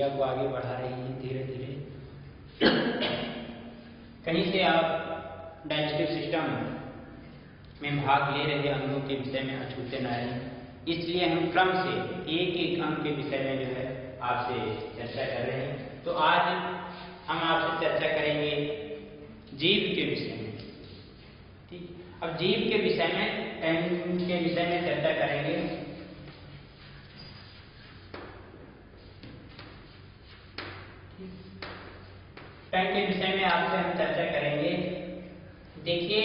प्रक्रिया को आगे बढ़ा रही हैं धीरे धीरे कहीं से आप डाइजेस्टिव सिस्टम में भाग ले रहे अंगों के विषय में अछूते न रहें इसलिए हम क्रम से एक एक अंग के विषय में जो है आपसे चर्चा कर रहे हैं। तो आज हम आपसे चर्चा करेंगे जीव के विषय में। ठीक? अब जीव के विषय में के विषय में चर्चा करेंगे टैंक के विषय में आपसे हम चर्चा करेंगे देखिए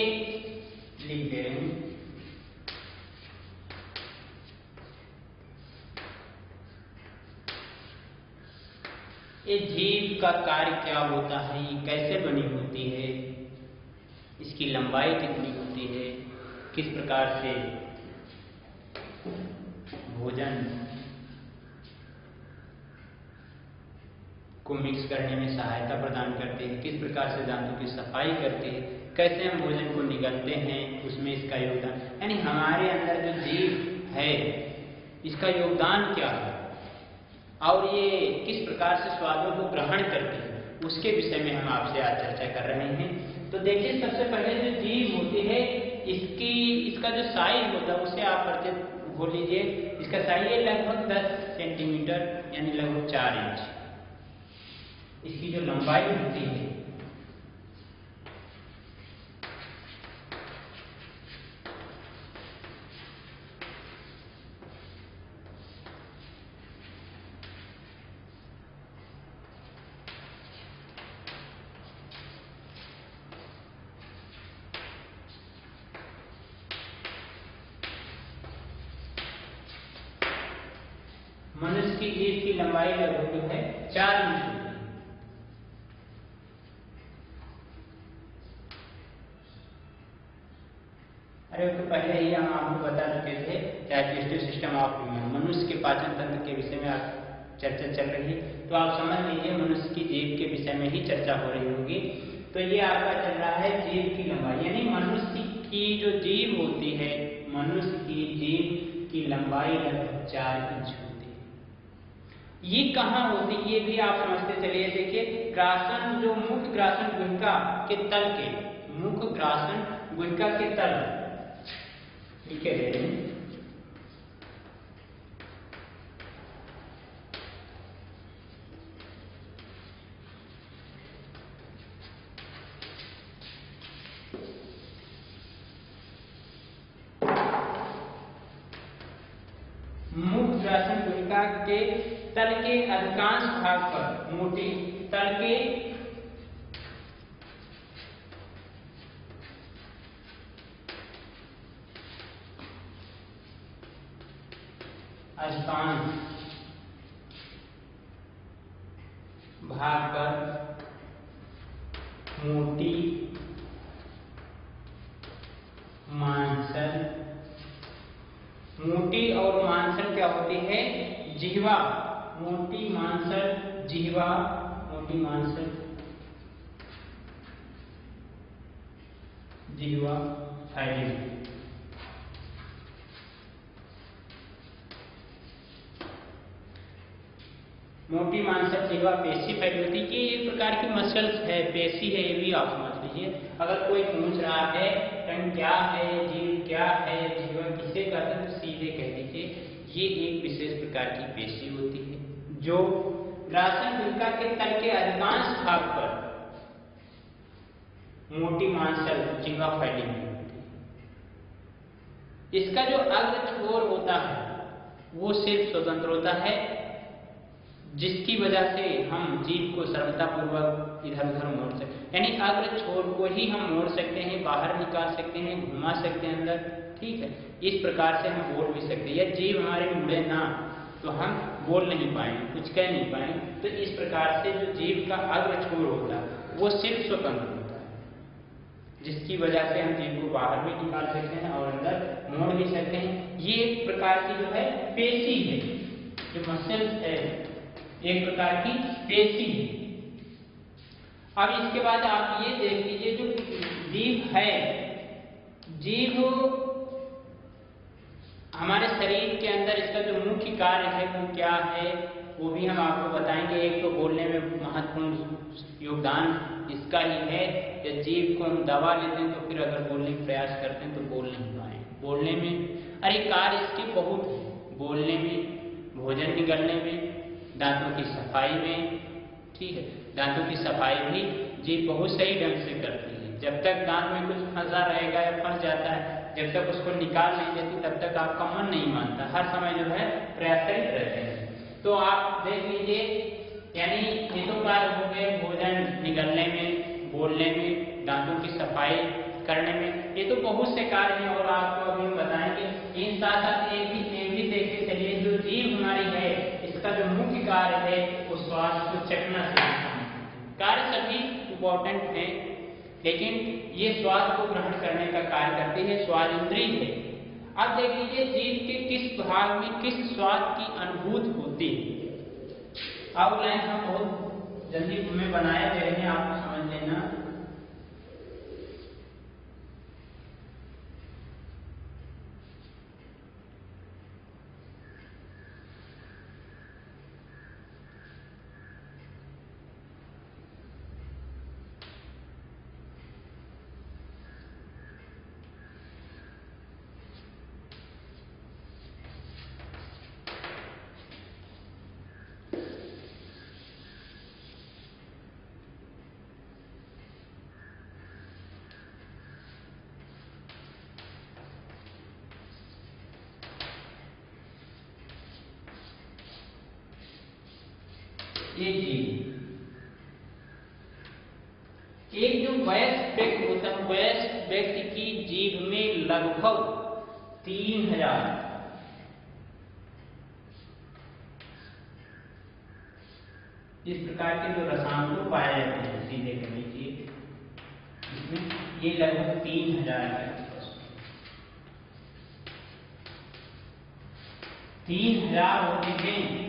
लिख दे रहे हैं ये जीव का कार्य क्या होता है ये कैसे बनी होती है, इसकी लंबाई कितनी होती है, किस प्रकार से भोजन को मिक्स करने में सहायता प्रदान करते हैं, किस प्रकार से दांतों की सफ़ाई करते हैं, कैसे हम भोजन को निगलते हैं, उसमें इसका योगदान, यानी हमारे अंदर जो जीव है, इसका योगदान क्या है? और ये किस प्रकार से स्वादों को ग्रहण करते हैं? उसके विषय में हम आपसे आज चर्चा कर रहे हैं। तो देखिए, सबसे पहले जो जीव होती है, इसकी, इसका जो साइज़ होता है, उसे आप करते बोल लीजिए। इसका साइज़ है लगभग 10 सेंटीमीटर यानी लगभग चार इंच इसकी जो लंबाई होती है मनुष्य की जीव की लंबाई लगभग जो है चार इंच अरे तो पहले ही हम आपको बता चुके थे डाइजेस्टिव सिस्टम ऑफ़ मनुष्य के पाचन तंत्र के विषय में आप चर्चा चल रही है। तो आप समझ लीजिए, मनुष्य की जीव के विषय में ही चर्चा हो रही होगी। तो ये आपका चल रहा है जीव की लंबाई, यानी मनुष्य की जो जीव होती है, मनुष्य की जीव की लंबाई लगभग चार इंच ये कहाँ होती, ये भी आप समझते चलिए, देखिए, ग्रासन जो मुख ग्रासन गुहिका के तल के मुख ग्रासन गुहिका के तल। रहे हैं। मुख ग्रासन गुहिका के तल के अधिकांश भाग पर, मोटी तल के अधिकांश भाग पर मोटी मांसल मोटी और मांसल क्या होती है? जिहवा। मोटी मांसल जिहवा मोटी मांसल जिहवा फैली मोटी मांसल जिहवा पेशी होती है एक प्रकार की मसल्स है, पेशी है, ये भी आप समझ लीजिए। अगर कोई पूछ रहा है टंग क्या है, जीव क्या है, जीवन किसे कहते हैं तो सीधे कह दीजिए। ये एक विशेष प्रकार की पेशी होती है, जो ग्रासन गुलिका के तल के अधिकांश भाग पर मोटी मांसल जिवा फैली हुई होती है। इसका जो अग्र छोर होता है, वो सिर्फ़ स्वतंत्र होता है, जिसकी वजह से हम जीव को सरलतापूर्वक इधर उधर मोड़ सकते यानी अग्र छोर को ही हम मोड़ सकते हैं, बाहर निकाल सकते हैं, घुमा सकते हैं अंदर। ठीक है, इस प्रकार से हम बोल भी सकते यह जीव हमारे मुड़े ना तो हम बोल नहीं पाएँगे, कुछ कह नहीं पाएँगे। तो इस प्रकार से जो जीव का अग्र छोर होता है वो सिर्फ़ स्वतंत्र होता है। जिसकी वजह से हम जीव को बाहर भी निकाल सकते हैं और अंदर मोड़ भी सकते हैं। ये एक प्रकार की जो है, पेशी है। जो मसल्स है, एक प्रकार की पेशी है। अब इसके बाद आप ये देख लीजिए, जो जीव है, जीव हमारे शरीर के अंदर इसका जो मुख्य कार्य है, वो क्या है, वो भी हम आपको बताएँगे। एक तो बोलने में महत्वपूर्ण योगदान इसका ही है या जीव को हम दवा लेते हैं तो फिर अगर बोलने का प्रयास करते हैं तो बोल नहीं पाए। बोलने में, अरे कार्य इसके बहुत बोलने में, भोजन निकलने में, दांतों की सफ़ाई में, ठीक है, दांतों की सफ़ाई भी जीव बहुत सही ढंग से करती है। जब तक दांत में कुछ फंसा रहेगा या फंस जाता है जब तक उसको निकाल नहीं देती, तब तक आपका मन नहीं मानता। हर समय जो है प्रयासरित रहते हैं। तो आप देख लीजिए, यानी ये कार्य हो गए भोजन निगलने में, बोलने में, दांतों की सफ़ाई करने में। ये तो बहुत से कार्य हैं और आपको अभी बताएँगे। इन साथ साथ ये भी ये भी देखते चलिए, जो जीव हमारी है, इसका जो मुख्य कार्य है, वो स्वाद को चखना से कार्य सभी इंपॉर्टेंट है। लेकिन ये स्वाद को ग्रहण करने का कार्य करती है, स्वाद इंद्री है। अब देख लीजिए जीव के किस भाग में किस स्वाद की अनुभूत होती है? आउटलाइन हम बहुत जल्दी हमें बनाए गए हैं आपको समझ लेना। एक जो वयस्क व्यक्ति होता है, वयस्क व्यक्ति की जीभ में लगभग तीन हज़ार। इस प्रकार के जो रसायन को पाए जाते हैं, सीधे कर लीजिए ये लगभग तीन हज़ार है। तीन हज़ार होते हैं।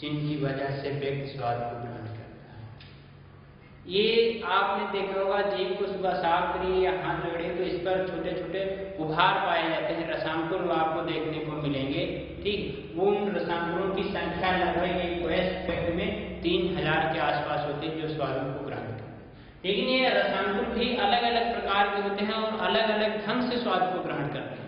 जिनकी वजह से व्यक्ति स्वाद को ग्रहण करता है। ये आपने देखा होगा, जीव को सुबह साफ़ करिए या हाथ रगड़िए तो इस पर छोटे छोटे उभार पाए जाते हैं। रसायनकुल आपको देखने को मिलेंगे। ठीक, उन रसायनकुलों की संख्या लगभग एक व्यक्ति में तीन हज़ार के आसपास होती है जो स्वादों को ग्रहण करते हैं। लेकिन ये रसायनकुल भी अलग अलग प्रकार के होते हैं और अलग अलग ढंग से स्वाद को ग्रहण करते हैं।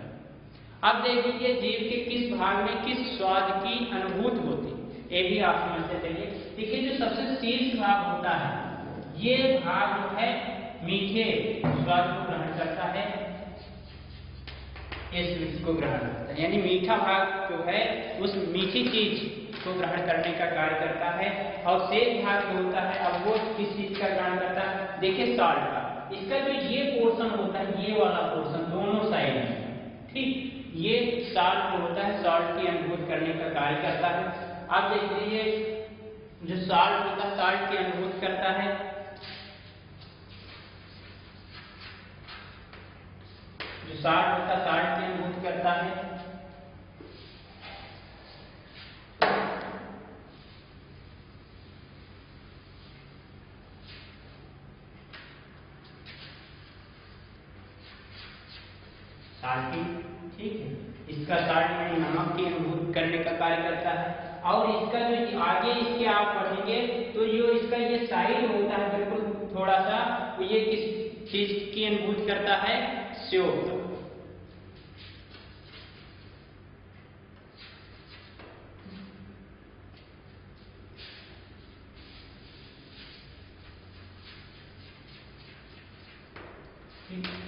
अब देख लीजिए जीव के किस भाग में किस स्वाद की अनुभूति होती है। ये भी आप समझते चलिए देखिए, जो सबसे शीर्ष भाग होता है, ये भाग जो है, मीठे स्वाद को ग्रहण करता है। इस को ग्रहण करता है। यानी मीठा भाग जो है, उस मीठी चीज़ को ग्रहण करने का कार्य करता है और शेष भाग जो होता है, अब वो किस चीज़ का ग्रहण करता है? देखिए साल्ट का। इसका जो ये पोर्शन होता है, ये वाला पोर्शन दोनों साइड में। ठीक, ये साल्ट होता है साल्ट की अनुभूत करने का कार्य करता है। आप देख लीजिए जो साल्ट होता है साल्ट की अनुभूति करता है, जो साल्ट होता है साल्ट की अनुभूति करता है साल्टिंग ठीक है, इसका साल्ट में नमक की अनुभूति करने का कार्य करता है। और इसका जो आगे इसके आप पढ़ेंगे तो ये इसका ये साइड होता है बिल्कुल थोड़ा सा तो ये किस चीज़ की अनुभूत करता है? स्योक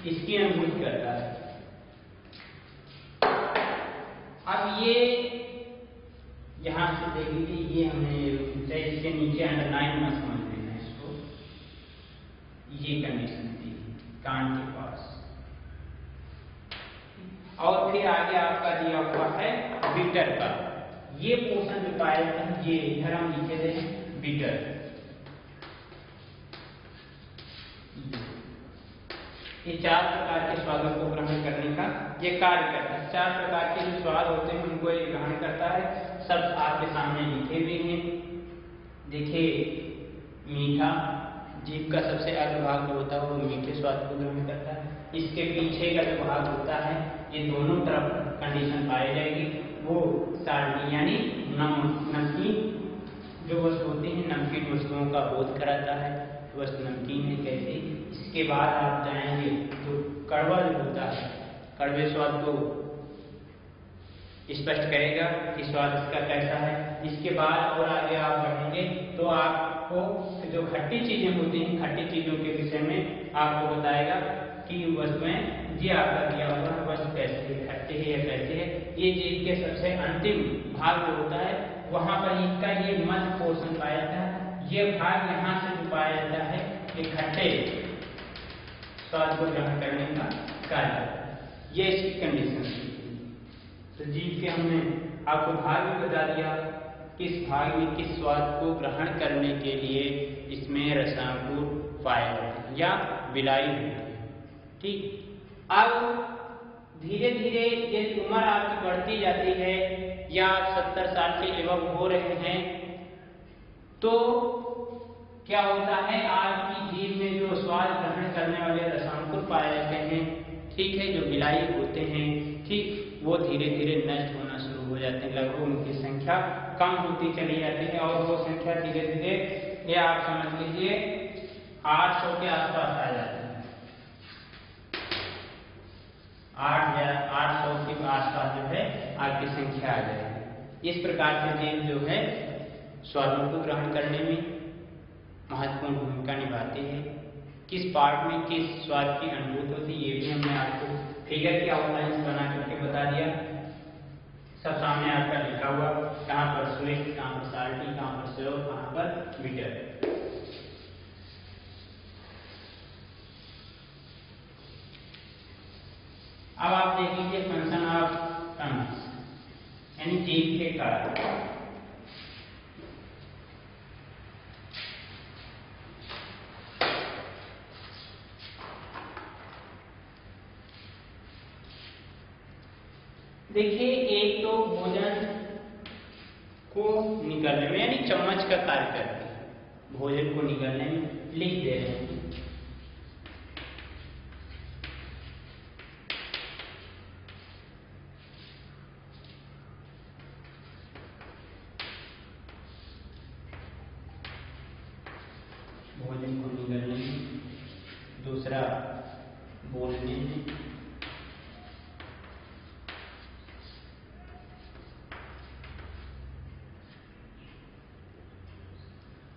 इसकी अनुभूति करता है। अब ये यहाँ से देख लीजिए ये हमने इसके नीचे अंडरलाइन में समझ लेना इसको। ये कंडीशन थी, कान के पास। और फिर आगे आपका दिया हुआ है बीटर का। ये पोर्शन जो पाया है ये इधर हम लिखे थे बीटर ये चार प्रकार के स्वादों को ग्रहण करने का ये कार्य करता है। चार प्रकार के जो स्वाद होते हैं, उनको ये ग्रहण करता है। सब आपके सामने लिखे हुए हैं। देखिए, मीठा जीव का सबसे अग्र भाग जो होता है, वो मीठे स्वाद को ग्रहण करता है। इसके पीछे का जो भाग होता है, ये दोनों तरफ़ कंडीशन पाई जाएगी। वो साल्टी यानी नमकीन जो वस्तु होते हैं, नमकीन वस्तुओं का बोध कराता है। वस्तु नमकीन है कैसे? इसके बाद आप जाएँगे तो कड़वा जो होता है, कड़वे स्वाद को स्पष्ट करेगा कि स्वाद इसका कैसा है। इसके बाद और आगे आप बढ़ेंगे तो आपको जो खट्टी चीज़ें होती हैं, खट्टी चीज़ों के विषय में आपको बताएगा कि वस्तुएँ ये आपका दिया हुआ वस्तु कैसे है, खट्टे है या कैसे है। ये चीज़ के सबसे अंतिम भाग जो होता है, वहाँ पर इसका ये मध्य पोषण पाया जाता है ये भाग यहाँ से जो पाया जाता है, ये खट्टे स्वाद को ग्रहण करने का कार्य ये इसकी कंडीशन तो जीव के हमने आपको भाग भी बता दिया किस भाग में किस स्वाद को ग्रहण करने के लिए इसमें रसायनकुर पाए जाते हैं या विलाई होती है। ठीक? अब धीरे धीरे यदि उम्र आपकी बढ़ती जाती है या आप सत्तर साल के एवं हो रहे हैं तो क्या होता है, आपकी जीव में जो स्वाद ग्रहण करने वाले रसायनकुर पाए जाते हैं ठीक है, जो विलाई होते हैं, ठीक, वो धीरे धीरे नष्ट होना शुरू हो जाते हैं, लगभग उनकी संख्या कम होती चली जाती है और वो संख्या धीरे धीरे ये आप समझ लीजिए, आठ सौ के आसपास आ जाती है। आठ आठ सौ के आसपास जो है, आपकी संख्या आ जाएगी इस प्रकार के जीव जो है स्वादों को ग्रहण करने में महत्वपूर्ण भूमिका निभाते हैं। किस पार्ट में किस स्वाद की अनुभूति होती ये भी हमने आपको फिगर की आउटलाइन बना करके बता दिया। सब सामने आपका लिखा हुआ, कहाँ पर स्विच कहाँ पर साल्टी, कहाँ पर स्लो कहाँ पर मीटर अब आप देख लीजिए फ़ंक्शन ऑफ़ टर्म्स यानी जीव के कार्य देखिए एक तो भोजन को निकलने में यानी चम्मच का कार्य करती है। भोजन को निकलने में लिख दे रहे हैं भोजन को निगलने में दूसरा बोलने में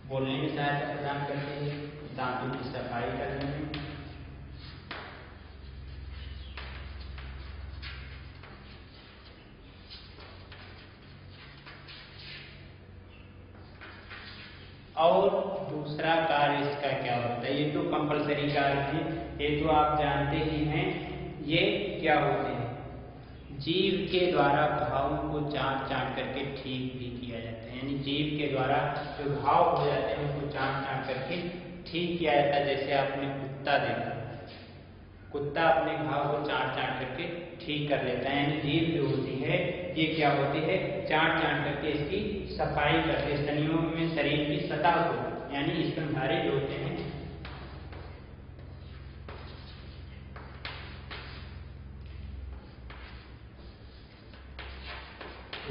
बोलने में सहायता प्रदान करते हैं, दांतों की सफ़ाई करने में और दूसरा कार्य इसका क्या होता है? ये तो कंपलसरी कार्य है, ये तो आप जानते ही हैं। ये क्या होते हैं? जीव के द्वारा घावों को चाट चाट करके ठीक भी किया जाता है। यानी जीव के द्वारा जो घाव हो जाते हैं, उनको चाट चाँप करके ठीक किया जाता है, जैसे आपने कुत्ता देखा। कुत्ता अपने घाव को चाट चाट करके ठीक कर लेता है। यानी जीव जो होती है, ये क्या होती है? चाट चाट करके इसकी सफ़ाई करते स्तनियों में शरीर की सतह को यानी स्तनधारी जो होते हैं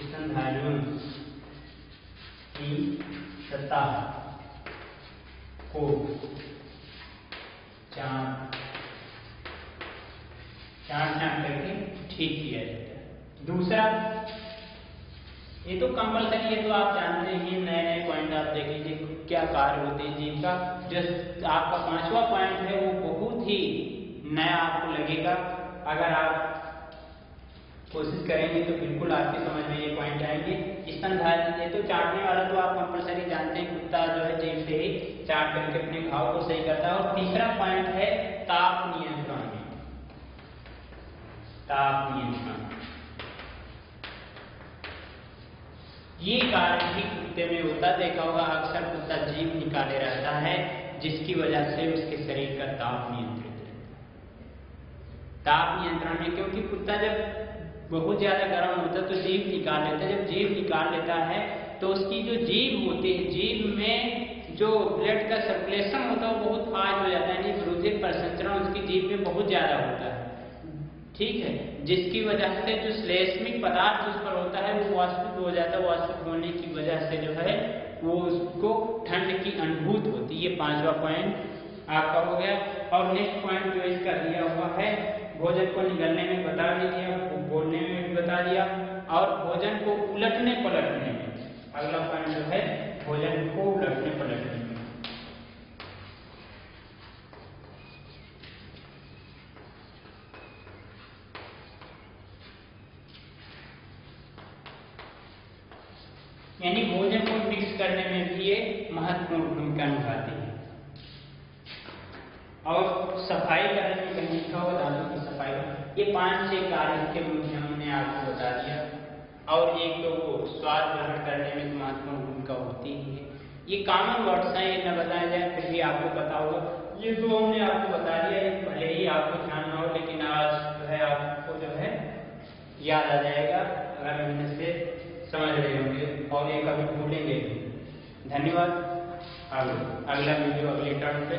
स्तनधारियों की सतह को चाट चाट चाट करके ठीक किया जाता है दूसरा ये तो कंपलसरी है तो आप जानते हैं, नए नए पॉइंट आप देख लीजिए क्या कार्य होते हैं जीव का जो आपका पांचवा पॉइंट है, वो बहुत ही नया आपको लगेगा। अगर आप कोशिश करेंगे तो बिल्कुल आपकी समझ में ये पॉइंट आएँगे। स्तनधारी ये तो चाटने वाला तो आप कंपलसरी जानते हैं, कुत्ता जो है जीव से ही चाट करके अपने घाव को सही करता है। और तीसरा पॉइंट है, ताप नियंत्रण। ताप नियंत्रण। ये कार्य भी कुत्ते में होता देखा होगा, अक्सर कुत्ता जीव निकाले रहता है, जिसकी वजह से उसके शरीर का ताप नियंत्रित रहता ताप नियंत्रण में, क्योंकि कुत्ता जब बहुत ज़्यादा गर्म होता है तो जीव निकाल लेता है। जब जीव निकाल लेता है तो उसकी जो जीव होती है जीव में जो ब्लड का सर्कुलेशन होता है, वो बहुत फास्ट हो जाता है, यानी विरोधी प्रसंचरण उसकी जीव में बहुत ज़्यादा होता है। ठीक है? जिसकी वजह से जो श्लेष्मिक पदार्थ उस पर होता है, वो वाष्पित हो जाता है, वाष्पित होने की वजह से जो है, वो उसको ठंड की अनुभूत होती है। पांचवा पॉइंट आपका हो गया। और नेक्स्ट पॉइंट जो इसका दिया हुआ है, भोजन को निगलने में बता दिया, बोलने में भी बता दिया, और भोजन को उलटने पलटने में। अगला पॉइंट जो है, भोजन को उलटने पलटने में यानी भोजन को मिक्स करने में भी ये महत्वपूर्ण भूमिका निभाती है? और सफ़ाई करने में कहीं लिखा हुआ दांतों की सफ़ाई ये पाँच छह कार्य के रूप में हमने आपको बता दिया। और एक तो वो स्वाद ग्रहण करने में तो महत्वपूर्ण भूमिका होती ही। है ये कॉमन वर्ड्स हैं ये न बताया जाए, फिर भी आपको पता होगा ये दो हमने आपको बता दिया है भले ही आपको ध्यान ना हो, लेकिन आज जो है आपको जो है याद आ जाएगा। अगर महीने से समझ रहे होंगे और ये कभी भूलेंगे धन्यवाद। अगला वीडियो अगले टर्म पे